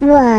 Wah.